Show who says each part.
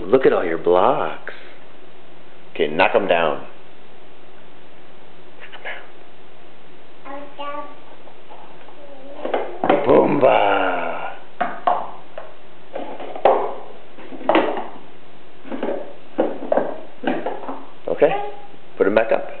Speaker 1: Look at all your blocks. Okay, knock them down. Knock them down. Boomba! Okay, put them back up.